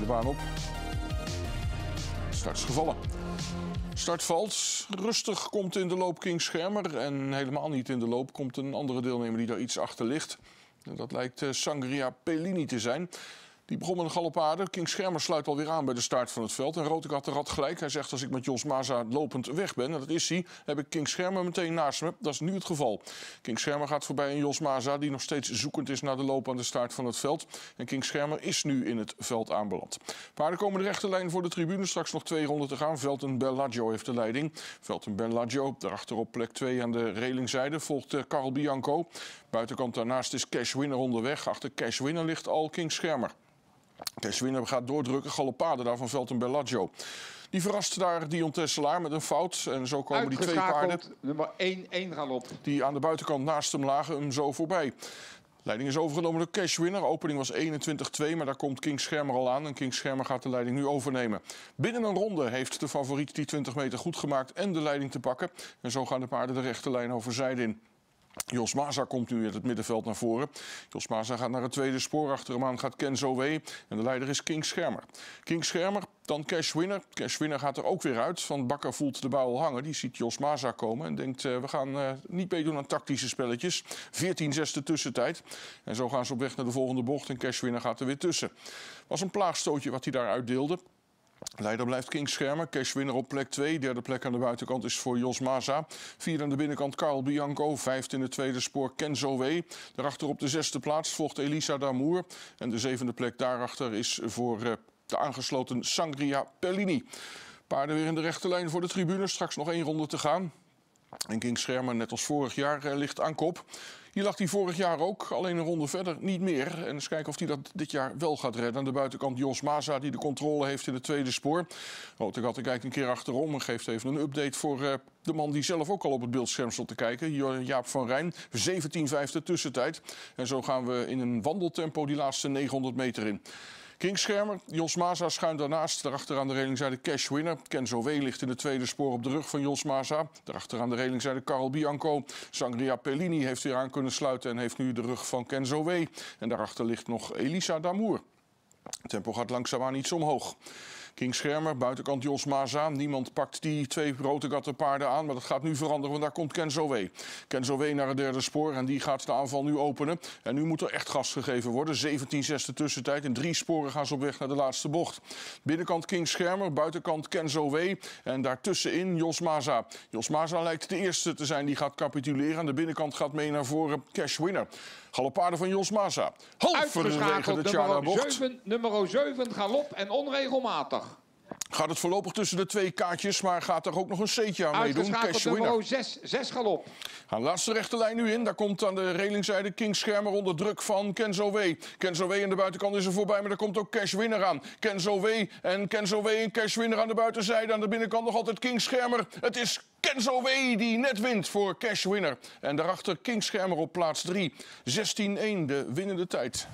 de baan op. Straks gevallen. Start valt. Rustig komt in de loop King Schermer. En helemaal niet in de loop komt een andere deelnemer die daar iets achter ligt. Dat lijkt eh, Sangria Pellini te zijn. Die begon met een galopade. King Schermer sluit alweer aan bij de start van het veld. En Rotegat had gelijk. Hij zegt als ik met Jos Maza lopend weg ben, en dat is hij, heb ik King Schermer meteen naast me. Dat is nu het geval. King Schermer gaat voorbij aan Jos Maza, die nog steeds zoekend is naar de loop aan de start van het veld. En King Schermer is nu in het veld aanbeland. Paarden komen de rechte lijn voor de tribune. Straks nog twee ronden te gaan. Velten Bellagio heeft de leiding. Velten Bellagio, daarachter op plek 2 aan de relingzijde, volgt eh, Carl Bianco. Buitenkant daarnaast is Cash Winner onderweg. Achter Cash Winner ligt al King Schermer. Winner gaat doordrukken. Galopade daar van Velten Bellagio. Die verrast daar Dion Tesselaar met een fout. En zo komen die twee paarden nummer 1, 1 galop. die aan de buitenkant naast hem lagen hem zo voorbij. Leiding is overgenomen door Cash Winner. Opening was 21-2, maar daar komt King Schermer al aan. En King Schermer gaat de leiding nu overnemen. Binnen een ronde heeft de favoriet die 20 meter goed gemaakt en de leiding te pakken. En zo gaan de paarden de rechte lijn over zijde in. Jos Maza komt nu in het middenveld naar voren. Jos Maza gaat naar het tweede spoor. Achter hem aan gaat Ken Zoe. En de leider is King Schermer. King Schermer, dan Cash Winner. Cash Winner gaat er ook weer uit. Van Bakker voelt de buil hangen. Die ziet Jos Maza komen en denkt... Uh, we gaan uh, niet meedoen aan tactische spelletjes. 14-6 de tussentijd. En zo gaan ze op weg naar de volgende bocht. En Cash Winner gaat er weer tussen. Was een plaagstootje wat hij daar uitdeelde. Leider blijft King Schermer. Cash winner op plek 2. Derde plek aan de buitenkant is voor Jos Maza. Vierde aan de binnenkant Carl Bianco. Vijfde in het tweede spoor Ken Zoe. Daarachter op de zesde plaats volgt Elisa Damour. En de zevende plek daarachter is voor uh, de aangesloten Sangria Pellini. Paarden weer in de rechte lijn voor de tribune. Straks nog één ronde te gaan. En King Schermer, net als vorig jaar, uh, ligt aan kop. Hier lag hij vorig jaar ook, alleen een ronde verder niet meer. En eens kijken of hij dat dit jaar wel gaat redden. Aan de buitenkant Jos Maza, die de controle heeft in het tweede spoor. Rotegatte kijkt een keer achterom en geeft even een update voor uh, de man die zelf ook al op het beeldscherm stond te kijken. Jaap van Rijn, 17 vijfde tussentijd. En zo gaan we in een wandeltempo die laatste 900 meter in. King Schermer, Jos Maza schuin daarnaast. Daarachter aan de relingzijde Cash Winner. Ken Zowé ligt in het tweede spoor op de rug van Jos Maza. Daarachter aan de relingzijde Carl Bianco. Sangria Pellini heeft weer aan kunnen sluiten en heeft nu de rug van Ken Zowé. En daarachter ligt nog Elisa Damour. Het tempo gaat langzaamaan iets omhoog. King Schermer, buitenkant Jos Maza. Niemand pakt die twee rote paarden aan, maar dat gaat nu veranderen, want daar komt Ken Zoe. Ken Zoe naar het derde spoor en die gaat de aanval nu openen. En nu moet er echt gas gegeven worden. 17 zesde tussentijd. In drie sporen gaan ze op weg naar de laatste bocht. Binnenkant King Schermer, buitenkant Ken Zoe. En daartussenin Jos Maza. Jos Maza lijkt de eerste te zijn die gaat capituleren. Aan de binnenkant gaat mee naar voren Cash Winner. Galopade van Jos Maza. Halverwege de Tjana-bocht. Nummer 7 galop en onregelmatig. Gaat het voorlopig tussen de twee kaartjes, maar gaat er ook nog een seetje aan meedoen? Cash nummer 6, 6 galop. Gaan de laatste rechte lijn nu in. Daar komt aan de relingzijde King Schermer onder druk van Kenzo W. Kenzo W aan de buitenkant is er voorbij, maar daar komt ook Cash Winner aan. Kenzo W en Kenzo W en Cash Winner aan de buitenzijde. Aan de binnenkant nog altijd King Schermer. Het is Kenzo W die net wint voor Cash Winner. En daarachter King Schermer op plaats 3. 16-1, de winnende tijd.